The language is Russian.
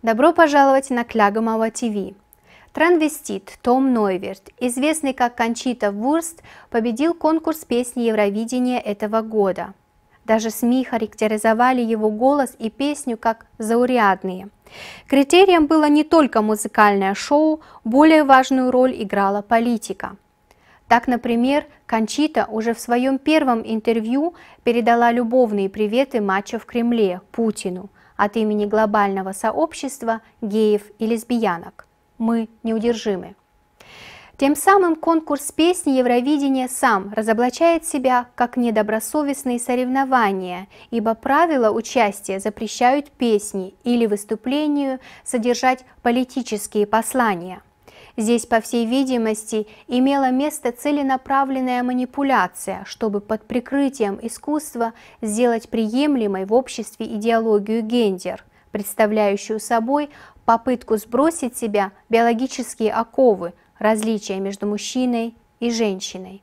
Добро пожаловать на Клягомова ТВ. Транвестит Том Нойверт, известный как Кончита Вурст, победил конкурс песни Евровидения этого года. Даже СМИ характеризовали его голос и песню как заурядные. Критерием было не только музыкальное шоу, более важную роль играла политика. Так, например, Кончита уже в своем первом интервью передала любовные приветы матча в Кремле Путину – от имени глобального сообщества геев и лесбиянок. Мы неудержимы. Тем самым конкурс песни Евровидения сам разоблачает себя как недобросовестные соревнования, ибо правила участия запрещают песни или выступлению содержать политические послания. Здесь, по всей видимости, имела место целенаправленная манипуляция, чтобы под прикрытием искусства сделать приемлемой в обществе идеологию гендер, представляющую собой попытку сбросить себя биологические оковы, различия между мужчиной и женщиной.